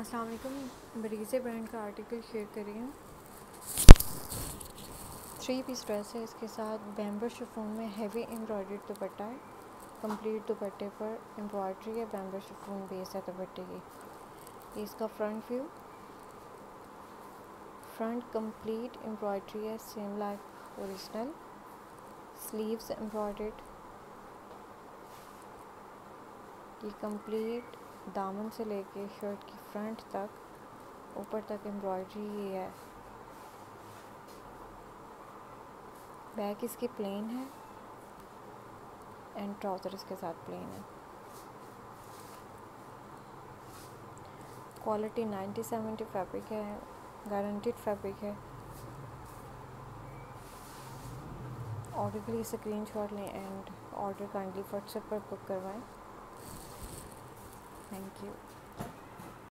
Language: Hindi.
अस्सलाम वालेकुम बरीज़े ब्रांड का आर्टिकल शेयर कर रही हूँ। थ्री पीस ड्रेस है इसके साथ बैम्बर शिफोन में हैवी एम्ब्रॉयड दुपट्टा है। कंप्लीट दुपट्टे पर एम्ब्रॉयड्री है बैम्बर शिफोन बेस है दुपट्टे की। इसका front view, front complete embroidery है, same like original. Sleeves embroidered ये कंप्लीट दामन से लेके शर्ट की फ्रंट तक, ऊपर तक एम्ब्रॉयडरी ही है। बैक इसकी प्लेन है एंड ट्राउज़र इसके साथ प्लेन है। क्वालिटी 90 सेवेंटी फैब्रिक है, गारंटीड फैब्रिक है। ऑर्डर के लिए स्क्रीन शॉट लें एंड ऑर्डर काइंडली व्हाट्सएप पर बुक करवाएँ। you.